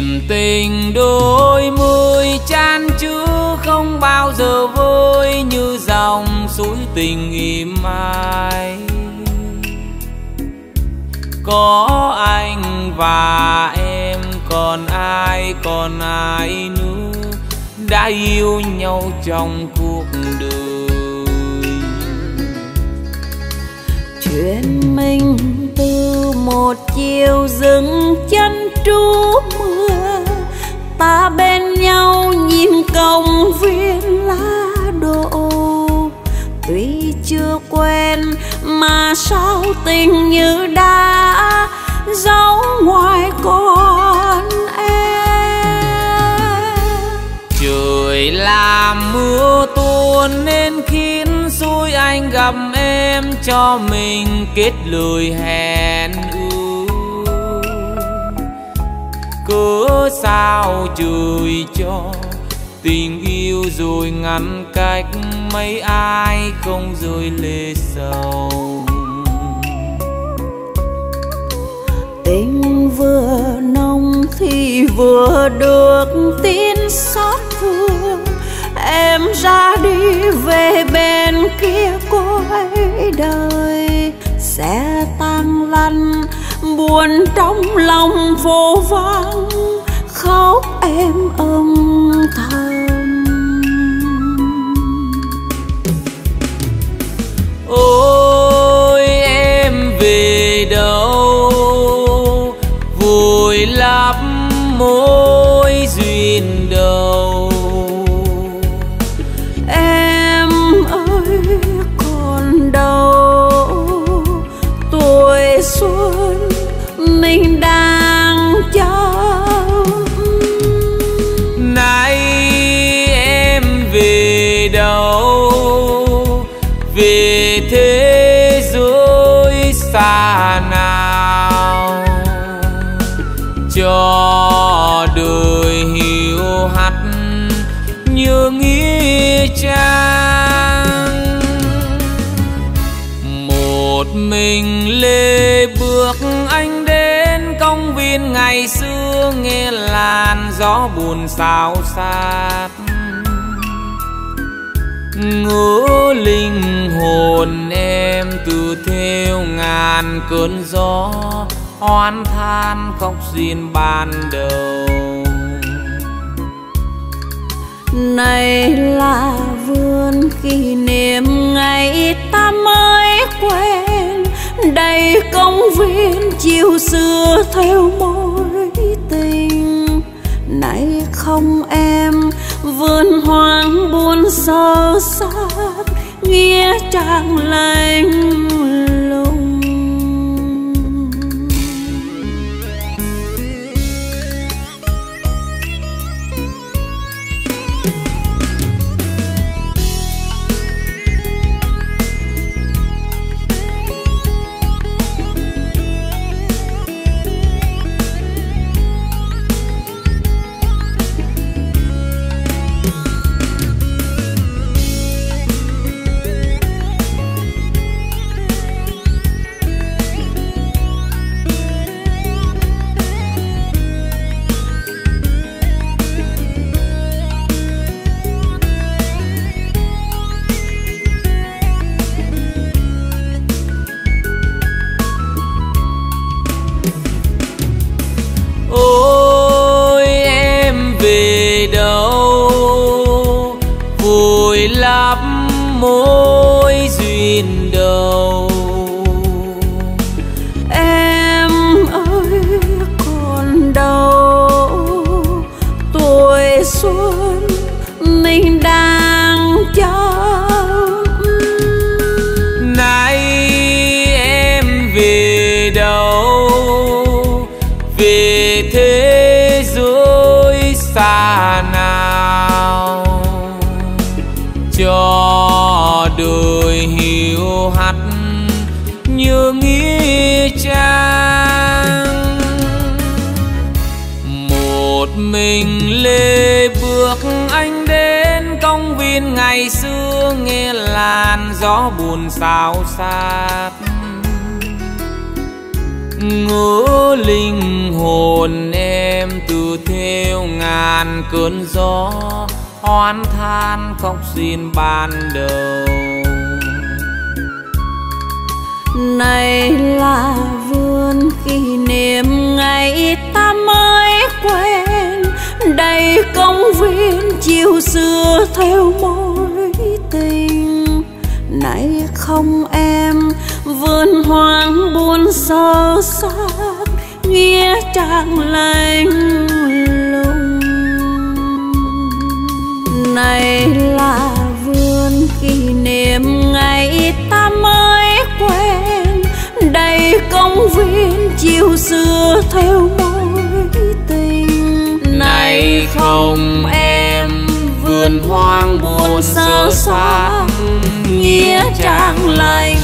chuyện tình đôi mươi chan chứa không bao giờ vơi như dòng suối tình im ai. Có anh và em, còn ai còn ai nữa đã yêu nhau trong cuộc đời? Chuyện mình từ một chiều dừng mà sao tình như đã giấu ngoài con em? Trời làm mưa tuôn nên khiến xui anh gặp em cho mình kết lời hẹn ước. Cớ sao trời cho tình yêu rồi ngăn cách, mấy ai không rơi lệ sầu? Vừa nông thì vừa được tin xót thương. Em ra đi về bên kia cõi đời, sẽ tan lăn, buồn trong lòng vô vắng. Khóc em vùi lấp môi duyên đầu. Em ơi còn đâu tuổi xuân mình đang mình lê bước. Anh đến công viên ngày xưa, nghe làn gió buồn xao xạc ngỡ linh hồn em từ theo ngàn cơn gió, oan than khóc duyên ban đầu. Này là viên chiều xưa theo mối tình. Nay không em vườn hoang buồn sơ sát nghĩa trang lạnh hiu hắt như nghĩa trang một mình lê bước anh đến công viên ngày xưa, nghe làn gió buồn xao xạc. Ngỡ linh hồn em từ theo ngàn cơn gió hoan than khóc xin ban đầu này là vườn kỷ niệm ngày ta mới quen. Đầy công viên chiều xưa theo mối tình. Nay không em, vườn hoang buồn sơ sát nghĩa trang lạnh chiều xưa theo mối tình. Này không em vườn hoang buồn sơ sát nghĩa trang lạnh